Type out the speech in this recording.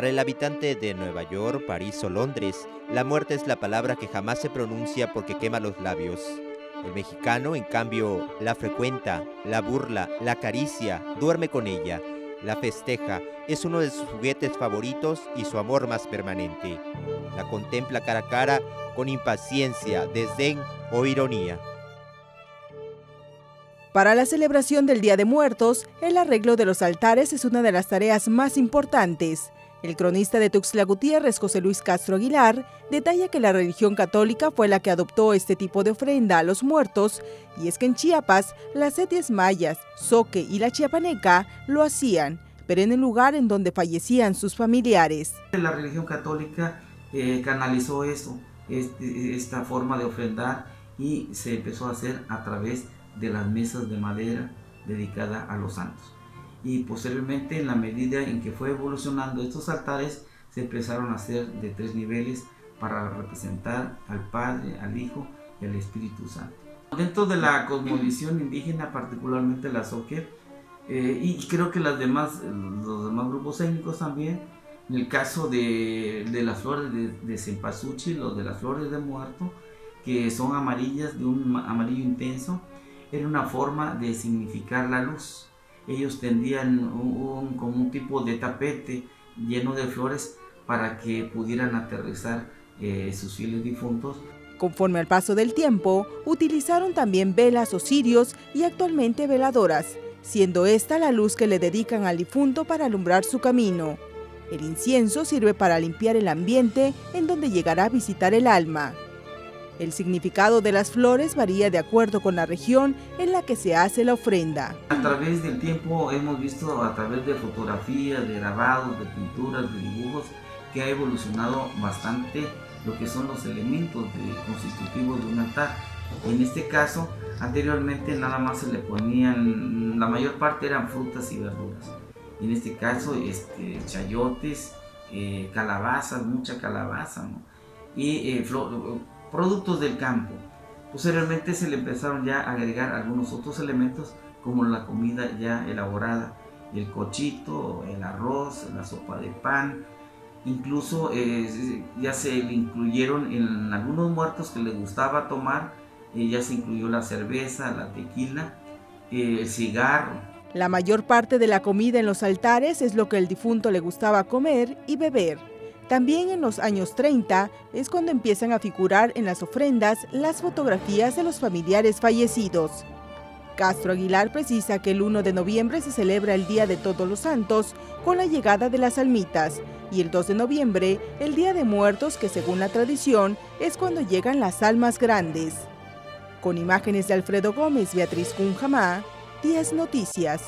Para el habitante de Nueva York, París o Londres, la muerte es la palabra que jamás se pronuncia porque quema los labios. El mexicano, en cambio, la frecuenta, la burla, la acaricia, duerme con ella, la festeja, es uno de sus juguetes favoritos y su amor más permanente. La contempla cara a cara con impaciencia, desdén o ironía. Para la celebración del Día de Muertos, el arreglo de los altares es una de las tareas más importantes. El cronista de Tuxtla Gutiérrez, José Luis Castro Aguilar, detalla que la religión católica fue la que adoptó este tipo de ofrenda a los muertos, y es que en Chiapas, las etias mayas, Soque y la chiapaneca lo hacían, pero en el lugar en donde fallecían sus familiares. La religión católica eh, canalizó eso, este, esta forma de ofrendar, y se empezó a hacer a través de las mesas de madera dedicadas a los santos y posteriormente en la medida en que fue evolucionando estos altares se empezaron a hacer de tres niveles para representar al Padre, al Hijo y al Espíritu Santo. Dentro de la cosmovisión indígena, particularmente la Soque, eh, y creo que las demás, los demás grupos étnicos también, en el caso de, de las flores de, de cempasúchil o de las flores de muerto, que son amarillas, de un amarillo intenso, era una forma de significar la luz ellos tendían un, como un tipo de tapete lleno de flores para que pudieran aterrizar eh, sus fieles difuntos. Conforme al paso del tiempo, utilizaron también velas o cirios y actualmente veladoras, siendo esta la luz que le dedican al difunto para alumbrar su camino. El incienso sirve para limpiar el ambiente en donde llegará a visitar el alma. El significado de las flores varía de acuerdo con la región en la que se hace la ofrenda. A través del tiempo hemos visto a través de fotografías, de grabados, de pinturas, de dibujos, que ha evolucionado bastante lo que son los elementos constitutivos de un altar. En este caso, anteriormente nada más se le ponían, la mayor parte eran frutas y verduras. En este caso, este, chayotes, eh, calabazas, mucha calabaza, y eh, productos del campo. Posteriormente se le empezaron ya a agregar algunos otros elementos como la comida ya elaborada, el cochito, el arroz, la sopa de pan, incluso eh, ya se le incluyeron en algunos muertos que les gustaba tomar, eh, ya se incluyó la cerveza, la tequila, eh, el cigarro. La mayor parte de la comida en los altares es lo que el difunto le gustaba comer y beber. También en los años 30 es cuando empiezan a figurar en las ofrendas las fotografías de los familiares fallecidos. Castro Aguilar precisa que el 1 de noviembre se celebra el Día de Todos los Santos con la llegada de las almitas y el 2 de noviembre el Día de Muertos que según la tradición es cuando llegan las almas grandes. Con imágenes de Alfredo Gómez, Beatriz Cunjamá, 10 Noticias.